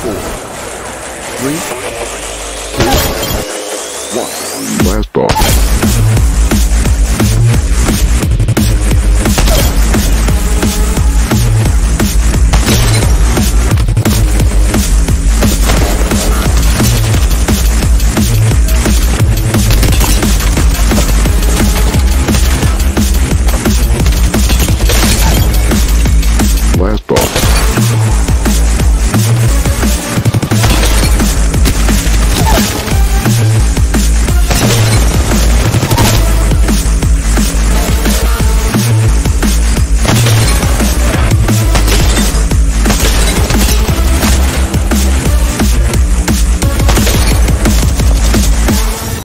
four, three, two, one. Last ball.